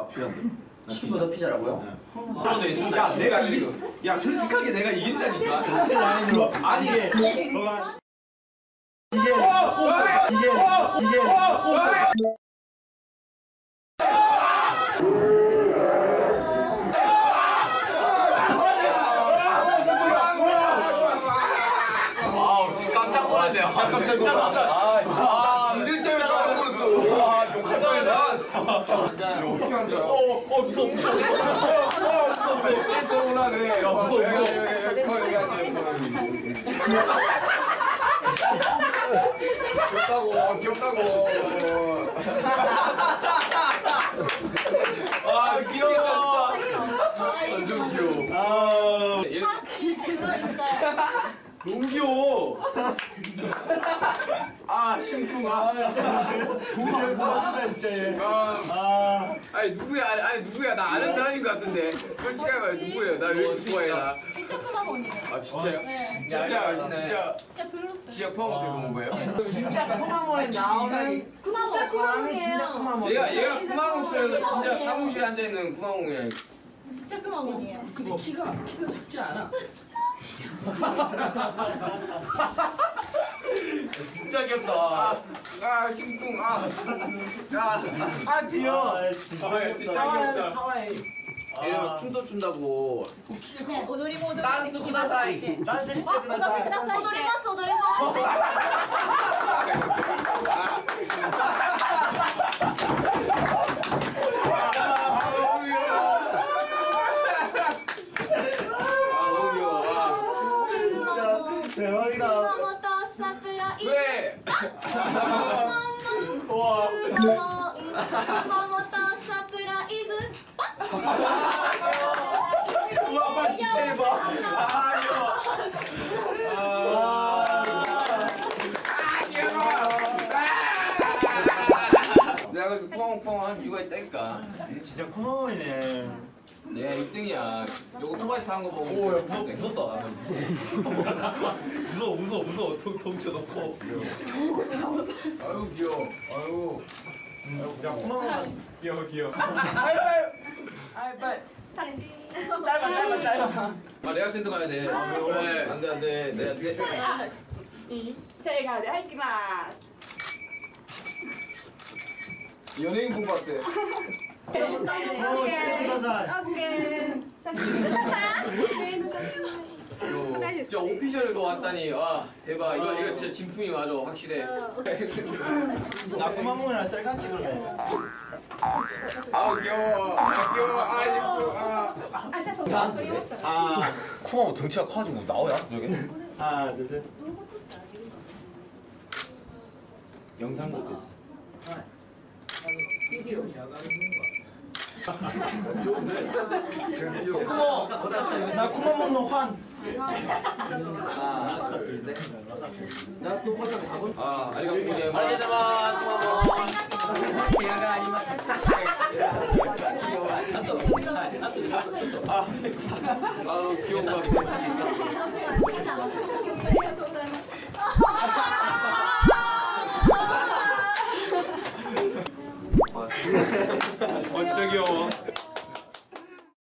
아 피한다. 치킨보다 피자라고요? 그러네 괜찮다. 야 내가 이기 야 솔직하게 내가 이긴다니까 같은 라인으로 아니. 이게 너가 이게 이게 이게 아우 깜짝 놀랐네. 잠깐 진짜 깜짝. 아 니들 때문에 깜짝 놀랐어. 아 욕하자야 나. 어떻게 한 거야? 어어 무서워 무서워. 어어 무서워. 또 오라 그래. 야 무서워 무서워. 여기 앉아. 귀엽다고 귀엽다고. 아 귀여워. 완전 귀여워. 아 들어있어요. 너무 귀여워. 아 심쿵아. 아 진짜 얘. 아, 아 아니 누구야? 아니, 아니 누구야? 나 아는 사람인 것 같은데. 솔직하게 말해 누구예요? 나 왜 이렇게 좋아해 나? 진짜 크다 보니에요. 아 진짜요? 네. 진짜 진짜 진짜 별로였어요. 진짜 포함어서 온 거예요? 진짜 쿠마몬에 나오는 구마모 진짜. 쿠마몬. 얘가 얘가 구마공수에서 진짜 사무실에 앉아 있는 구마공이라니. 진짜 구마모이에요. 근데 키가 키가 작지 않아. 진짜 귀엽다. 아, 아 심쿵 아. 야, 아 귀여워. 아, 진짜 아, 진짜 귀엽다. 귀엽다. 하와이. 얘는 춤도 춘다고. 네, 오도리 모드. 난 쿠다사이. 딴 시대 그다 오도리 마스 오도리 마스. 아. 아. 아. 대박이다. 왜? 와. 디테일 봐. 아 귀여워. 내가 그래도 뻥뻥 한 이유가 있다니까. 진짜 코마몬이네. 내가 1등이야. 요거 토바이 타는 거 보고. 오, 야, 무섭, 무섭다. 무서워, 무서워, 무서워. 덩, 덩치 높고. 아유, 귀여워. 아유. 야 코마몬 귀여워 귀여워. 하이파이. 하이파이. 짧아 짧아 짧아. 아, 레아 센터 가야 돼. 네, 안 돼, 안 돼. 내가 내. 제가 네 하이키마스. 연예인 본거 같아. 시대 그다사. 오케이. 요, 야, 오피셜에서 왔다니. 와, 대박. 이거, 이거 진짜 진품이 맞아. 확실해. 나 코마몬이랑 셀같이 그러네. 아, 귀여워. 아, 귀여워. 아, 예뻐. 아. 아 쿠마모 덩치가 커가지고 나오야? 여기? 하나 둘 셋. 영상도 됐어. 僕ものファン。あありがとうございます。ありがとうございます。あり。お。